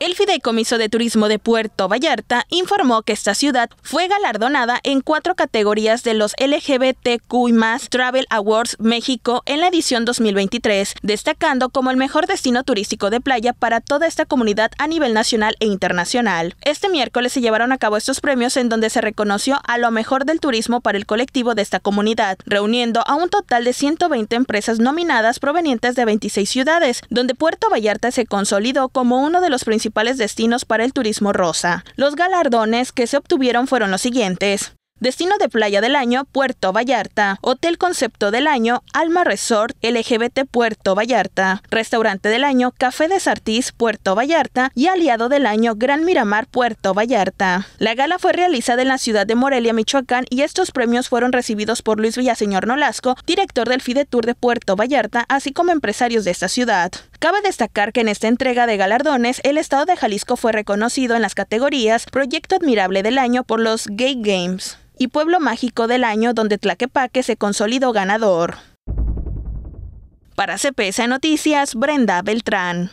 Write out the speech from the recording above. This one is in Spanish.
El Fideicomiso de Turismo de Puerto Vallarta informó que esta ciudad fue galardonada en cuatro categorías de los LGBTQ Travel Awards México en la edición 2023, destacando como el mejor destino turístico de playa para toda esta comunidad a nivel nacional e internacional. Este miércoles se llevaron a cabo estos premios en donde se reconoció a lo mejor del turismo para el colectivo de esta comunidad, reuniendo a un total de 120 empresas nominadas provenientes de 26 ciudades, donde Puerto Vallarta se consolidó como uno de los principales destinos para el turismo rosa. Los galardones que se obtuvieron fueron los siguientes. Destino de playa del año, Puerto Vallarta. Hotel concepto del año, Alma Resort, LGBT Puerto Vallarta. Restaurante del año, Café de Sartís, Puerto Vallarta. Y aliado del año, Gran Miramar, Puerto Vallarta. La gala fue realizada en la ciudad de Morelia, Michoacán, y estos premios fueron recibidos por Luis Villaseñor Nolasco, director del Fidetur de Puerto Vallarta, así como empresarios de esta ciudad. Cabe destacar que en esta entrega de galardones, el estado de Jalisco fue reconocido en las categorías Proyecto Admirable del Año por los Gay Games y Pueblo Mágico del año donde Tlaquepaque se consolidó ganador. Para CPS Noticias, Brenda Beltrán.